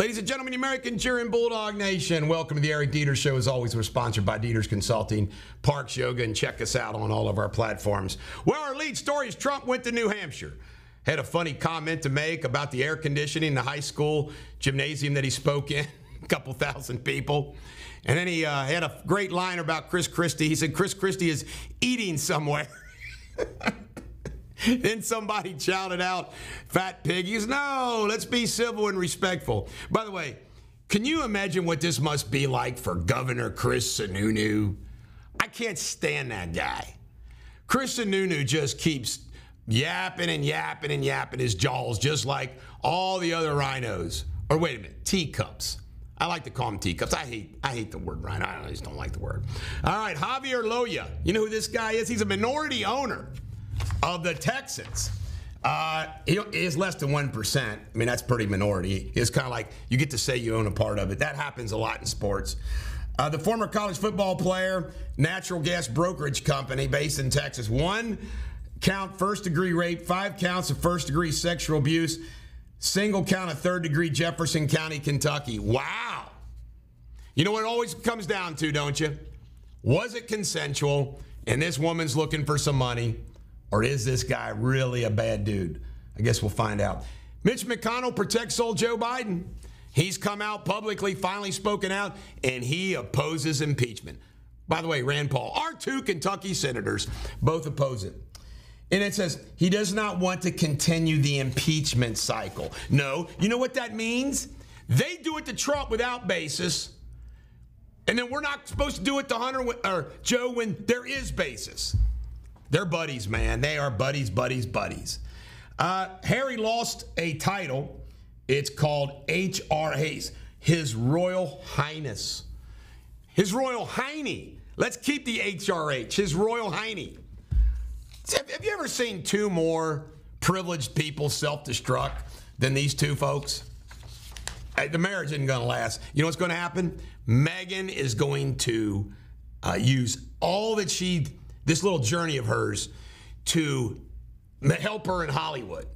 Ladies and gentlemen, American cheering Bulldog Nation, welcome to the Eric Deters Show. As always, we're sponsored by Deters Consulting, Parks Yoga, and check us out on all of our platforms. Well, our lead story is Trump went to New Hampshire. Had a funny comment to make about the air conditioning in the high school gymnasium that he spoke in, a couple thousand people. And then he uh, had a great line about Chris Christie. He said, Chris Christie is eating somewhere. then somebody shouted out, Fat Pig. He goes, No, let's be civil and respectful. By the way, can you imagine what this must be like for Governor Chris Sununu? I can't stand that guy. Chris Sununu just keeps yapping and yapping and yapping his jaws, just like all the other rhinos. Or wait a minute, teacups. I like to call them teacups. I hate I hate the word rhino. I just don't like the word. All right, Javier Loya. You know who this guy is? He's a minority owner of the Texans. Uh, is less than 1%. I mean, that's pretty minority. It's kind of like you get to say you own a part of it. That happens a lot in sports. Uh, the former college football player, natural gas brokerage company based in Texas, one count first degree rape, five counts of first degree sexual abuse, single count of third degree Jefferson County, Kentucky. Wow. You know what it always comes down to, don't you? Was it consensual? And this woman's looking for some money. Or is this guy really a bad dude? I guess we'll find out. Mitch McConnell protects old Joe Biden. He's come out publicly, finally spoken out, and he opposes impeachment. By the way, Rand Paul, our two Kentucky senators both oppose it. And it says he does not want to continue the impeachment cycle. No, you know what that means? They do it to Trump without basis, and then we're not supposed to do it to Hunter or Joe when there is basis. They're buddies, man. They are buddies, buddies, buddies. Uh, Harry lost a title. It's called H.R. Hayes, His Royal Highness. His Royal Hiney. Let's keep the HRH, His Royal Hiney. Have you ever seen two more privileged people self destruct than these two folks? The marriage isn't going to last. You know what's going to happen? Meghan is going to uh, use all that she this little journey of hers to help her in Hollywood.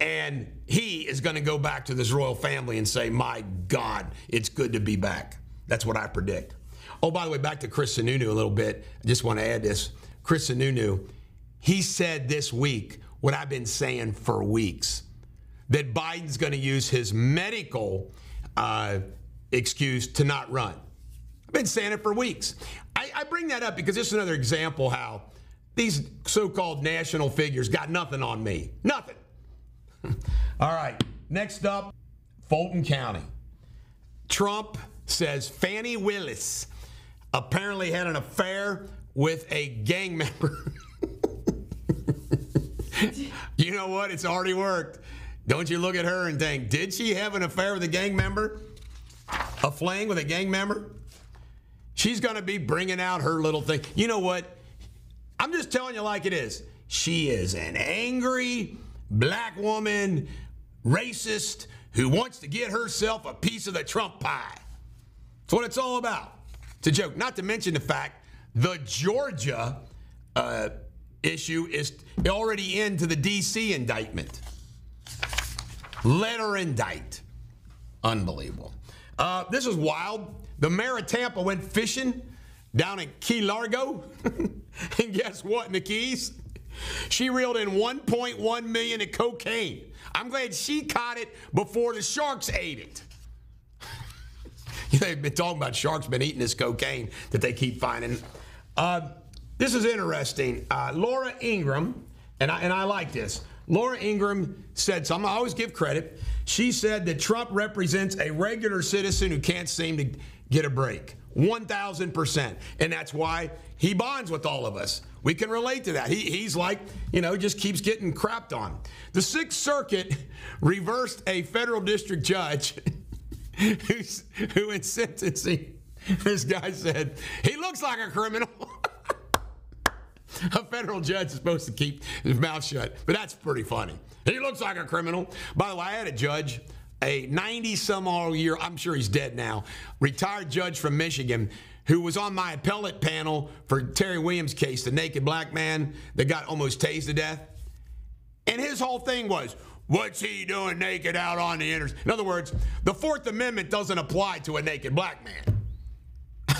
And he is going to go back to this royal family and say, My God, it's good to be back. That's what I predict. Oh, by the way, back to Chris Sununu a little bit. I just want to add this. Chris Sununu, he said this week what I've been saying for weeks that Biden's going to use his medical uh, excuse to not run. Been saying it for weeks. I, I bring that up because this is another example how these so called national figures got nothing on me. Nothing. All right. Next up, Fulton County. Trump says Fani Willis apparently had an affair with a gang member. you know what? It's already worked. Don't you look at her and think, did she have an affair with a gang member? A fling with a gang member? She's going to be bringing out her little thing. You know what? I'm just telling you like it is. She is an angry black woman, racist, who wants to get herself a piece of the Trump pie. That's what it's all about. It's a joke. Not to mention the fact the Georgia uh, issue is already into the D.C. indictment. Let her indict. Unbelievable. Uh, this is wild. The mayor of Tampa went fishing down in Key Largo. and guess what in the Keys? She reeled in 1.1 million in cocaine. I'm glad she caught it before the sharks ate it. They've been talking about sharks been eating this cocaine that they keep finding. Uh, this is interesting. Uh, Laura Ingraham, and I, and I like this. Laura Ingraham said something. I always give credit. She said that Trump represents a regular citizen who can't seem to get a break. 1000%. And that's why he bonds with all of us. We can relate to that. He, he's like, you know, just keeps getting crapped on. The Sixth Circuit reversed a federal district judge who, in sentencing, this guy said, he looks like a criminal. a federal judge is supposed to keep his mouth shut, but that's pretty funny. He looks like a criminal. By the way, I had a judge a 90 some odd year, I'm sure he's dead now, retired judge from Michigan who was on my appellate panel for Terry Williams' case, the naked black man that got almost tased to death. And his whole thing was, What's he doing naked out on the internet? In other words, the Fourth Amendment doesn't apply to a naked black man.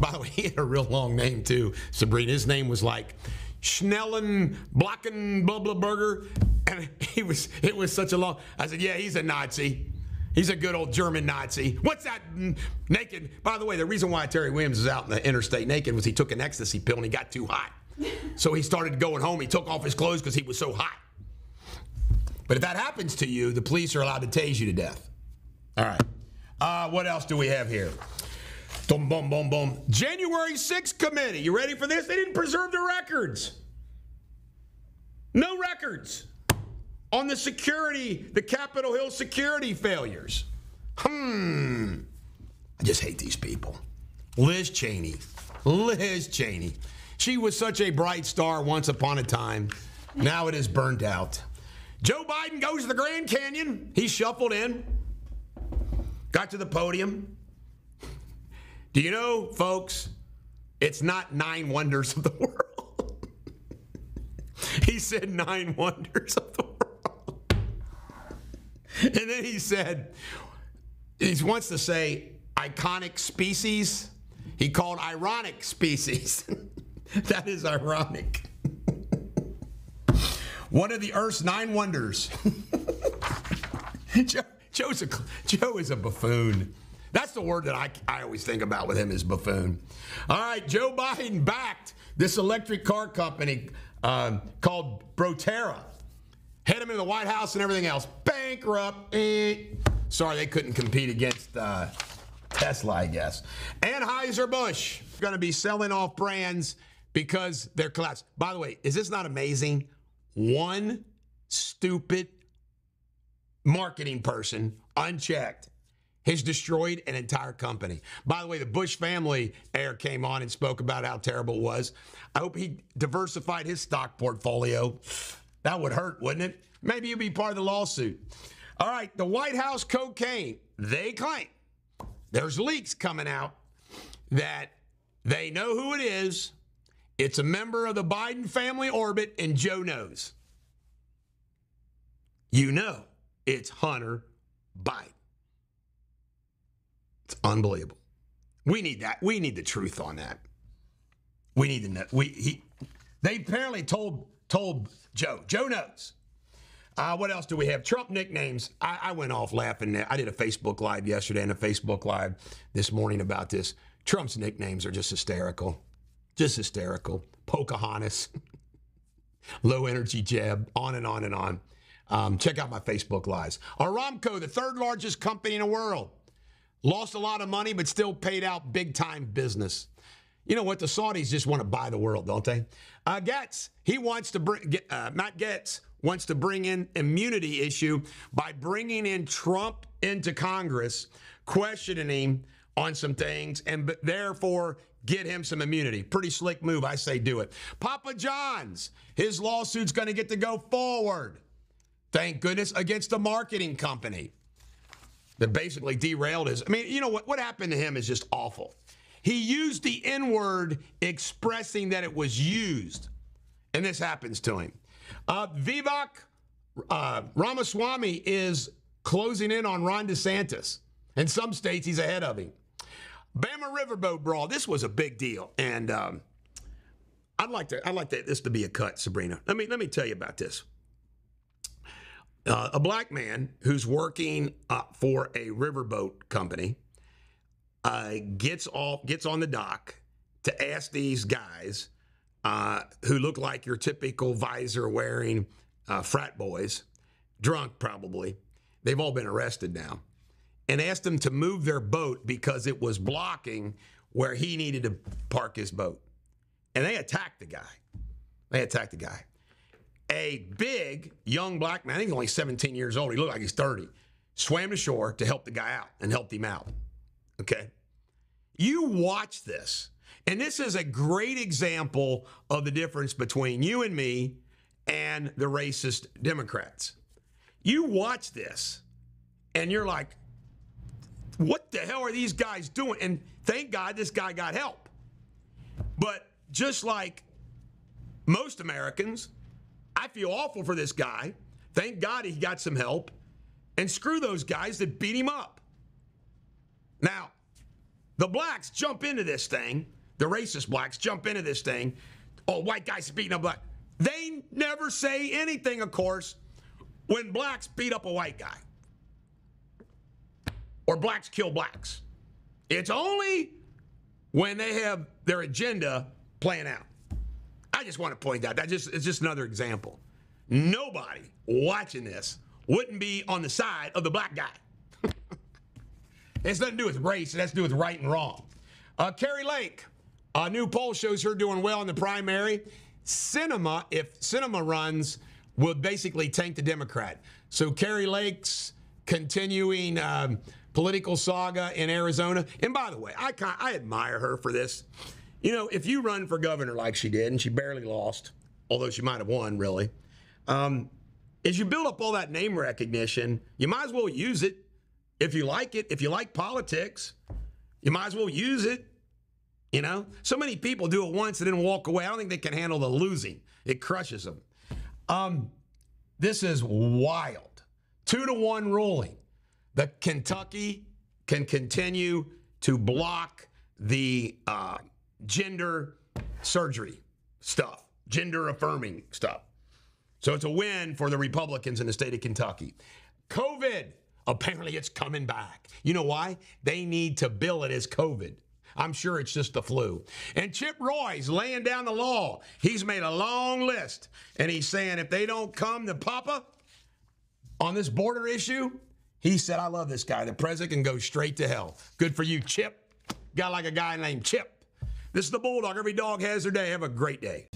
By the way, he had a real long name too, Sabrina. His name was like Schnellen Blocken Burger. And he was it was such a long I said, Yeah, he's a Nazi. He's a good old German Nazi. What's that naked? By the way, the reason why Terry Williams is out in the interstate naked was he took an ecstasy pill and he got too hot. So he started going home. He took off his clothes because he was so hot. But if that happens to you, the police are allowed to tase you to death. All right. Uh, what else do we have here? Boom, boom, boom, boom. January 6th committee. You ready for this? They didn't preserve the records. No records on the security, the Capitol Hill security failures. Hmm. I just hate these people. Liz Cheney. Liz Cheney. She was such a bright star once upon a time. Now it is burned out. Joe Biden goes to the Grand Canyon. He shuffled in, got to the podium. Do you know, folks, it's not nine wonders of the world. he said nine wonders of the world. And then he said, he wants to say iconic species. He called ironic species. that is ironic. One of the Earth's nine wonders. Joe, a, Joe is a buffoon. That's the word that I, I always think about with him is buffoon. All right, Joe Biden backed this electric car company um, called Proterra had him in the White House and everything else. Bankrupt. Eh. Sorry, they couldn't compete against uh, Tesla, I guess. Anheuser-Busch going to be selling off brands because they're collapsed. By the way, is this not amazing? One stupid marketing person, unchecked, has destroyed an entire company. By the way, the Bush family heir came on and spoke about how terrible it was. I hope he diversified his stock portfolio. That would hurt, wouldn't it? Maybe you'd be part of the lawsuit. All right, the White House cocaine. They claim there's leaks coming out that they know who it is. It's a member of the Biden family orbit, and Joe knows. You know it's Hunter Biden. It's unbelievable. We need that. We need the truth on that. We need to know. We he. They apparently told told Joe. Joe knows. Uh, what else do we have? Trump nicknames. I, I, went off laughing. I did a Facebook Live yesterday and a Facebook Live this morning about this. Trump's nicknames are just hysterical. Just hysterical. Pocahontas, low energy Jeb, on and on and on. Um, check out my Facebook Lives. Aramco, the third largest company in the world, lost a lot of money, but still paid out big time business. You know what? The Saudis just want to buy the world, don't they? Uh, Gaetz, he wants to bring, uh, Matt Gaetz wants to bring in immunity issue by bringing in Trump into Congress, questioning him on some things, and therefore get him some immunity. Pretty slick move. I say do it. Papa John's, his lawsuit's going to get to go forward. Thank goodness against the marketing company that basically derailed his. I mean, you know what? What happened to him is just awful. He used the N word expressing that it was used. And this happens to him. Uh, Vivek uh, Ramaswamy is closing in on Ron DeSantis. In some states, he's ahead of him. Bama Riverboat Brawl. This was a big deal, and um, I'd like to. I'd like to, this to be a cut, Sabrina. Let me let me tell you about this. Uh, a black man who's working uh, for a riverboat company uh, gets off, gets on the dock to ask these guys uh, who look like your typical visor wearing uh, frat boys, drunk probably. They've all been arrested now, and asked them to move their boat because it was blocking where he needed to park his boat. And they attacked the guy. They attacked the guy. A big young black man, he's only 17 years old. He looked like he's 30. Swam to shore to help the guy out and helped him out. Okay. You watch this. And this is a great example of the difference between you and me and the racist Democrats. You watch this and you're like, what the hell are these guys doing? And thank God this guy got help. But just like most Americans, I feel awful for this guy Thank God he got some help. And screw those guys that beat him up. Now, the blacks jump into this thing, the racist blacks jump into this thing. Oh, white guys beating up black. They never say anything, of course, when blacks beat up a white guy or blacks kill blacks. It's only when they have their agenda playing out. I just want to point out that just it's just another example. Nobody watching this wouldn't be on the side of the black guy. it's nothing to do with race, it has to do with right and wrong. Uh, Kari Lake, a new poll shows her doing well in the primary. Sinema, if Sinema runs, will basically tank the Democrat. So Kari Lake's continuing um, political saga in Arizona. And by the way, I I admire her for this. You know, if you run for governor like she did, and she barely lost, although she might have won, really, um, as you build up all that name recognition, you might as well use it if you like it. If you like politics, you might as well use it. You know, so many people do it once and then walk away. I don't think they can handle the losing. It crushes them. Um, this is wild. Two to one ruling. The Kentucky can continue to block the uh, gender surgery stuff, gender affirming stuff. So it's a win for the Republicans in the state of Kentucky. COVID, apparently it's coming back. You know why? They need to bill it as COVID. I'm sure it's just the flu. And Chip Roy's laying down the law. He's made a long list, and he's saying if they don't come to Papa on this border issue, he said, I love this guy. The president can go straight to hell. Good for you, Chip. Got like a guy named Chip. This is the Bulldog. Every dog has their day. Have a great day.